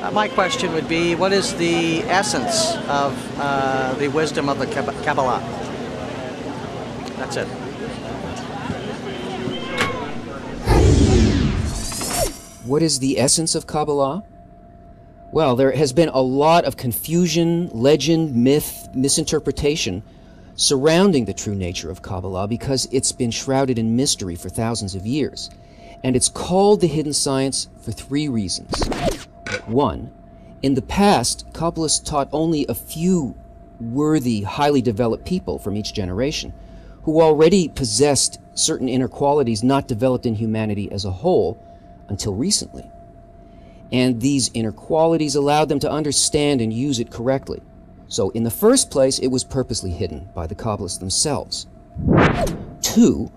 Uh, my question would be what is the essence of uh, the wisdom of the Kabbalah? That's it. What is the essence of Kabbalah? Well, there has been a lot of confusion, legend, myth, misinterpretation surrounding the true nature of Kabbalah because it's been shrouded in mystery for thousands of years. And it's called the hidden science for three reasons. One, in the past, Kabbalists taught only a few worthy, highly developed people from each generation who already possessed certain inner qualities not developed in humanity as a whole until recently. And these inner qualities allowed them to understand and use it correctly. So, in the first place, it was purposely hidden by the Kabbalists themselves. Two,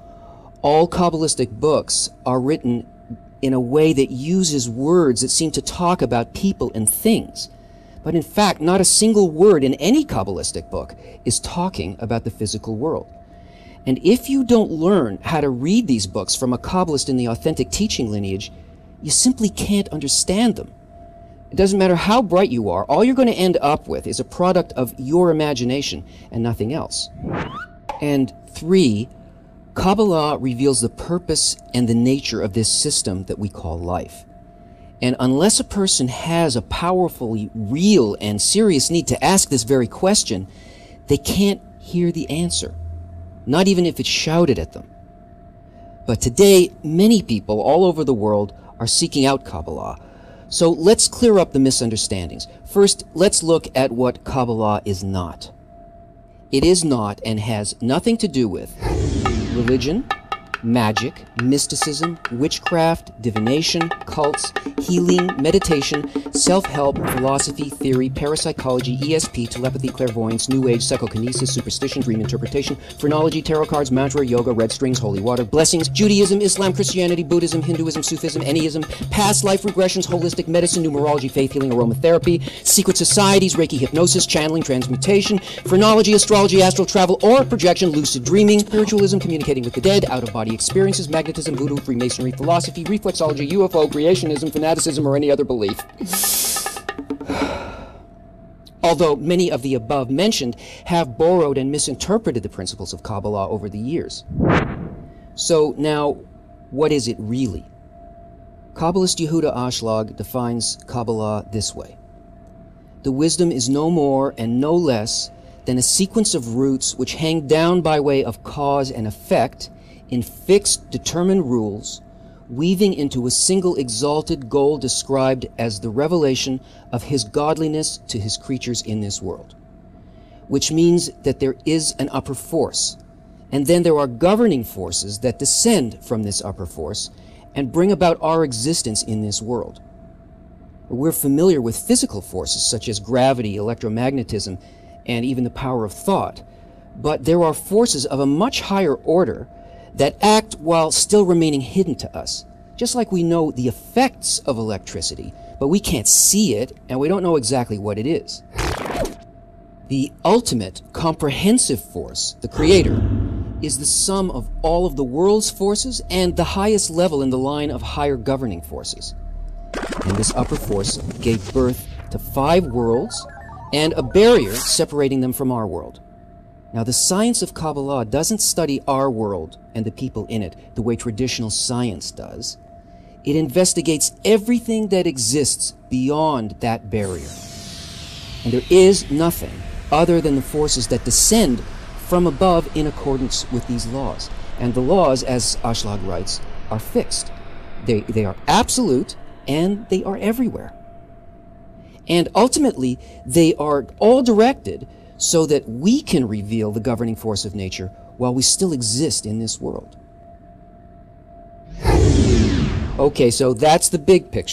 all Kabbalistic books are written in a way that uses words that seem to talk about people and things. But in fact, not a single word in any Kabbalistic book is talking about the physical world. And if you don't learn how to read these books from a Kabbalist in the authentic teaching lineage, you simply can't understand them. It doesn't matter how bright you are, all you're going to end up with is a product of your imagination and nothing else. And three, Kabbalah reveals the purpose and the nature of this system that we call life. And unless a person has a powerfully real and serious need to ask this very question, they can't hear the answer, not even if it's shouted at them. But today, many people all over the world are seeking out Kabbalah. So let's clear up the misunderstandings. First, let's look at what Kabbalah is not. It is not and has nothing to do with religion, magic, mysticism, witchcraft, divination, cults, healing, meditation, self-help, philosophy, theory, parapsychology, ESP, telepathy, clairvoyance, new age, psychokinesis, superstition, dream interpretation, phrenology, tarot cards, mantra, yoga, red strings, holy water, blessings, Judaism, Islam, Christianity, Buddhism, Hinduism, Sufism, Anyism, past life regressions, holistic medicine, numerology, faith healing, aromatherapy, secret societies, Reiki hypnosis, channeling, transmutation, phrenology, astrology, astral travel, or projection, lucid dreaming, spiritualism, communicating with the dead, experiences, magnetism, voodoo, Freemasonry, philosophy, reflexology, UFO, creationism, fanaticism, or any other belief. Although many of the above mentioned have borrowed and misinterpreted the principles of Kabbalah over the years. So now, what is it really? Kabbalist Yehuda Ashlag defines Kabbalah this way. The wisdom is no more and no less than a sequence of roots which hang down by way of cause and effect in fixed, determined rules, weaving into a single exalted goal described as the revelation of his godliness to his creatures in this world. Which means that there is an upper force, and then there are governing forces that descend from this upper force and bring about our existence in this world. We're familiar with physical forces such as gravity, electromagnetism, and even the power of thought, but there are forces of a much higher order that act while still remaining hidden to us. Just like we know the effects of electricity, but we can't see it and we don't know exactly what it is. The ultimate comprehensive force, the Creator, is the sum of all of the world's forces and the highest level in the line of higher governing forces. And this upper force gave birth to five worlds and a barrier separating them from our world. Now, the science of Kabbalah doesn't study our world and the people in it the way traditional science does. It investigates everything that exists beyond that barrier. And there is nothing other than the forces that descend from above in accordance with these laws. And the laws, as Ashlag writes, are fixed. They, they are absolute and they are everywhere. And ultimately, they are all directed so that we can reveal the governing force of nature while we still exist in this world. Okay, so that's the big picture.